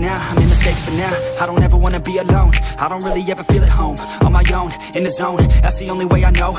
now, I made mistakes but now I don't ever wanna be alone. I don't really ever feel at home On my own, in the zone. That's the only way I know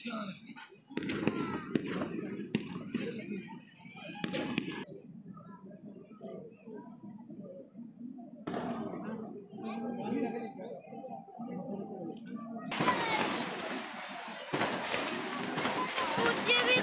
मुझे भी